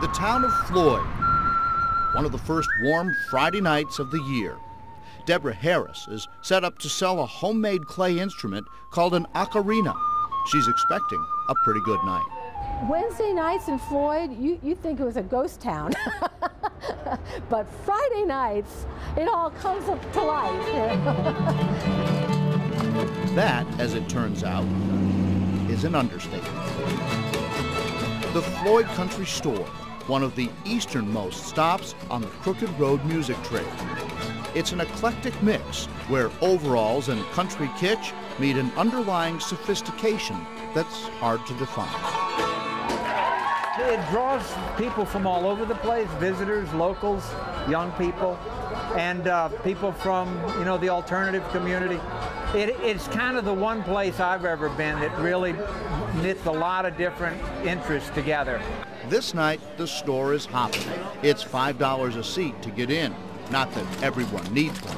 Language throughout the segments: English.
The town of Floyd, one of the first warm Friday nights of the year. Deborah Harris is set up to sell a homemade clay instrument called an ocarina. She's expecting a pretty good night. Wednesday nights in Floyd, you, you think it was a ghost town. but Friday nights, it all comes up to life. that, as it turns out, is an understatement. The Floyd Country Store, one of the easternmost stops on the Crooked Road Music Trail. It's an eclectic mix where overalls and country kitsch meet an underlying sophistication that's hard to define. It draws people from all over the place, visitors, locals, young people, and uh, people from, you know, the alternative community. It, it's kind of the one place I've ever been that really knits a lot of different interests together. This night, the store is hopping. It's $5 a seat to get in. Not that everyone needs one.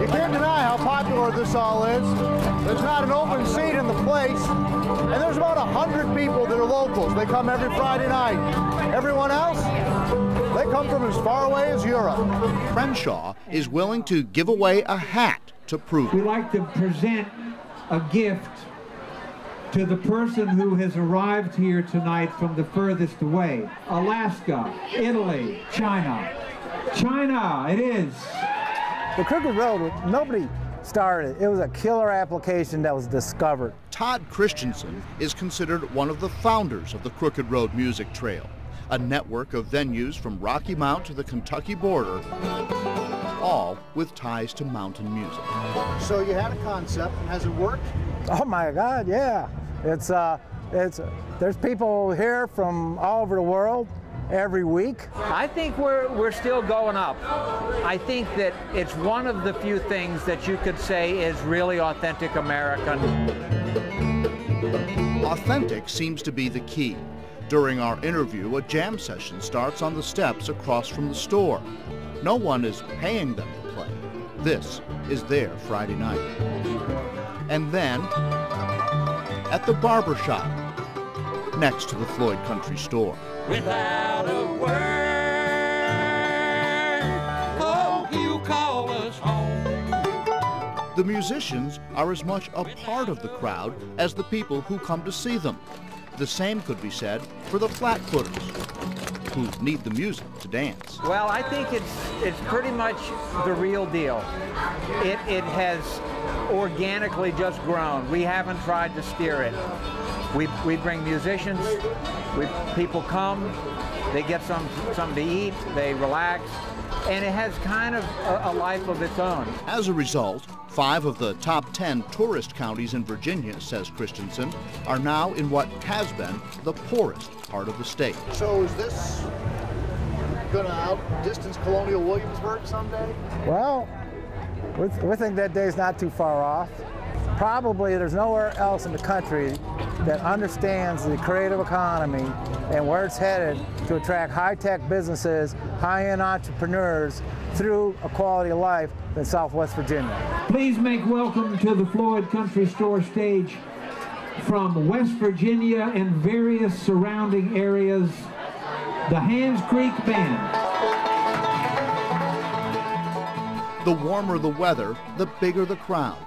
You can't deny how popular this all is. There's not an open seat in the place. And there's about 100 people that are locals. They come every Friday night. Everyone else, they come from as far away as Europe. Crenshaw is willing to give away a hat to prove We like to present a gift to the person who has arrived here tonight from the furthest away. Alaska, Italy, China. China, it is. The Crooked Road, nobody started. It It was a killer application that was discovered. Todd Christensen is considered one of the founders of the Crooked Road Music Trail, a network of venues from Rocky Mount to the Kentucky border, all with ties to mountain music. So you had a concept. Has it worked? Oh my God, yeah. It's, uh, it's, there's people here from all over the world every week. I think we're, we're still going up. I think that it's one of the few things that you could say is really authentic American. Authentic seems to be the key. During our interview, a jam session starts on the steps across from the store. No one is paying them to play. This is their Friday night. And then, at the barber shop, next to the Floyd Country Store. Without a word, oh, you call us home. The musicians are as much a part of the crowd as the people who come to see them. The same could be said for the flatfooters, who need the music to dance. Well, I think it's it's pretty much the real deal. It it has organically just grown. We haven't tried to steer it. We we bring musicians, we people come, they get some something to eat, they relax, and it has kind of a, a life of its own. As a result, five of the top 10 tourist counties in Virginia, says Christensen, are now in what has been the poorest part of the state. So is this going to outdistance Colonial Williamsburg someday? Well, we, we think that day's not too far off. Probably there's nowhere else in the country that understands the creative economy and where it's headed to attract high-tech businesses, high-end entrepreneurs through a quality of life than Southwest Virginia. Please make welcome to the Floyd Country Store stage from West Virginia and various surrounding areas, the Hands Creek Band. The warmer the weather, the bigger the crowds.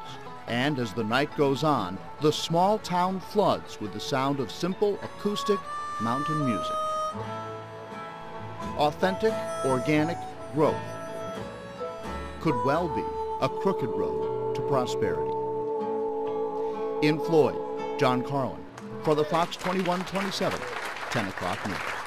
And as the night goes on, the small town floods with the sound of simple acoustic mountain music. Authentic, organic growth could well be a crooked road to prosperity. In Floyd, John Carlin, for the Fox 2127, 10 o'clock news.